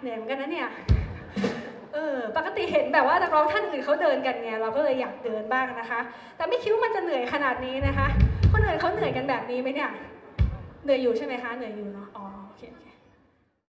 เหนื่อยเหมือนกันนะเนี่ยเออปกติเห็นแบบว่านักร้องท่านอื่นเขาเดินกันไงเราก็เลยอยากเดินบ้างนะคะ แต่ไม่คิดว่ามันจะเหนื่อยขนาดนี้นะคะคนอื่นเขาเหนื่อยกันแบบนี้ไหมเนี่ยเหนื่อยอยู่ใช่ไหมคะเหนื่อยอยู่เนาะอ๋อโอเค